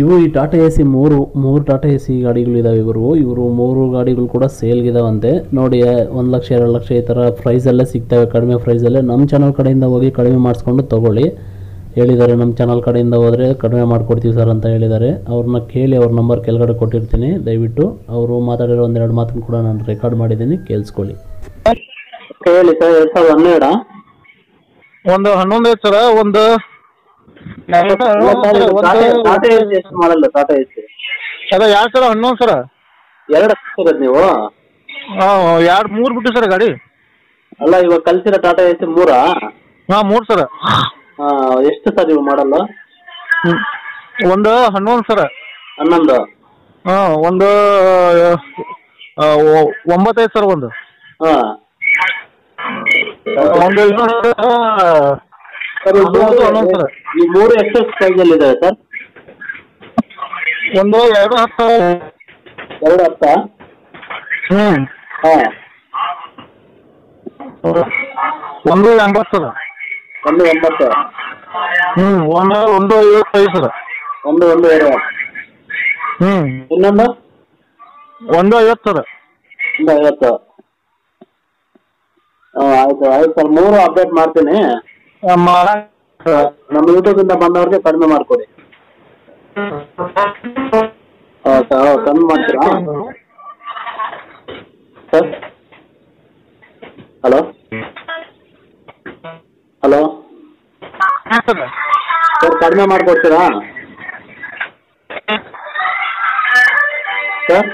ಇವು ಈ Tata A C ಮೂರು ಮೂರು ಟಾಟಾ ಎ ಸಿ ಗಾಡಿಗಳಿದ್ದಾವೆ ಇವರು ಇವರು ಮೂರು ಗಾಡಿಗಳು ಕೂಡ ಸೇಲ್ಗಿದಾವಂತೆ. ನೋಡಿ ಒಂದು ಲಕ್ಷ ಎರಡು ಲಕ್ಷ ಈ ಥರ ಪ್ರೈಸಲ್ಲೇ ಸಿಗ್ತವೆ. ಕಡಿಮೆ ಪ್ರೈಸಲ್ಲೇ ನಮ್ಮ ಚಾನಲ್ ಕಡೆಯಿಂದ ಹೋಗಿ ಕಡಿಮೆ ಮಾಡಿಸ್ಕೊಂಡು ತೊಗೊಳ್ಳಿ. ಹೇಳಿದ್ದಾರೆ ನಮ್ಮ ಚಾನಲ್ ಕಡೆಯಿಂದ ಹೋದರೆ ಕಡಿಮೆ ಮಾಡಿಕೊಡ್ತೀವಿ ಸರ್ ಅಂತ ಹೇಳಿದ್ದಾರೆ ಅವ್ರನ್ನ ಕೇಳಿ ಅವ್ರ ನಂಬರ್ ಕೆಳಗಡೆ ಕೊಟ್ಟಿರ್ತೀನಿ. ದಯವಿಟ್ಟು ಅವರು ಮಾತಾಡಿರೋ ಒಂದೆರಡು ಮಾತನ್ನು ಕೂಡ ನಾನು ರೆಕಾರ್ಡ್ ಮಾಡಿದ್ದೀನಿ. ಕೇಳಿಸ್ಕೊಳ್ಳಿ. ಹೇಳಿ ಸರ್ ಎರಡು ಸಾವಿರದ ಹನ್ನೆರಡಾ? ಒಂದು ಹನ್ನೊಂದು ಸರ ಒಂದು ಮಾಡಲ್ಲ ಟಾಟಾ ಎಸಿ ಅದ ಎರಡು ಸರ ಹನ್ನೊಂದು ಸರ ಎರಡು ಸಿಗೋದು ನೀವು? ಎರಡು ಮೂರು ಬಿಟ್ಟು ಸರ್ ಗಾಡಿ. ಅಲ್ಲ ಇವಾಗ ಕಲ್ಸಿರೋ ಟಾಟಾ ಎಸಿ ಮೂರಾ? ಹಾಂ ಮೂರು ಸರ ಎಷ್ಟು ಸರ್ ಇವು ಮಾಡಲ್ಲ? ಒಂದು ಹನ್ನೊಂದು ಸರ ಹನ್ನೊಂದು? ಹಾಂ ಒಂದು ಒಂಬತ್ತೈದು ಸರ್ ಒಂದು. ಹಾಂ. ಒಂದು ಇನ್ನೊಂದು ಸರ್ ಈ ಮೂರು- ಹನ್ನೊಂದು ಸರ್ ಈ ಮೂರು ಎಷ್ಟು ಪ್ರೈಸಲ್ಲಿ ಇದಾವೆ ಸರ್? ಒಂದು ಎರಡು ಹತ್ತು. ಎರಡು ಹತ್ತ? ಹ್ಞೂ ಹಾಂ. ಒಂದು ಎಂಬತ್ತು ಸರ ಒಂದು ಎಂಬತ್ತು. ಹ್ಞೂ ಒಂದು ಒಂದು ಐವತ್ತೈದು ಸರ್ ಒಂದು ಒಂದು ಎರಡು. ಹ್ಞೂ ಇನ್ನೊಂದು? ಒಂದು ಐವತ್ತು ಸರ ಒಂದು ಐವತ್ತು. ಆಯ್ತು ಆಯ್ತು ಸರ್. ಮೂರು ಅಪ್ಡೇಟ್ ಮಾಡ್ತೀನಿ. ನಮ್ಮ ಯೂಟ್ಯೂಬ್ ಇಂದ ಬಂದವ್ರಿಗೆ ಕಡಿಮೆ ಮಾಡ್ಕೊಡಿ. ಕಮ್ಮಿ ಮಾಡ್ತೀರಾ? ಸರ್? ಹಲೋ? ಹಲೋ? ಸರ್, ಕಡಿಮೆ ಮಾಡ್ಕೊಡ್ತೀರಾ? ಸರ್?